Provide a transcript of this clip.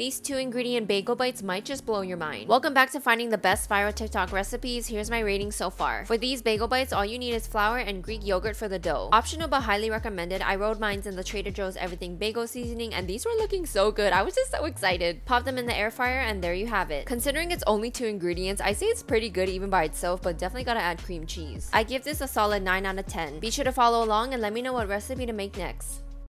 These two ingredient bagel bites might just blow your mind. Welcome back to finding the best viral TikTok recipes. Here's my rating so far. For these bagel bites, all you need is flour and Greek yogurt for the dough. Optional but highly recommended. I rolled mine in the Trader Joe's Everything Bagel seasoning and these were looking so good. I was just so excited. Pop them in the air fryer and there you have it. Considering it's only two ingredients, I say it's pretty good even by itself, but definitely gotta add cream cheese. I give this a solid 9 out of 10. Be sure to follow along and let me know what recipe to make next.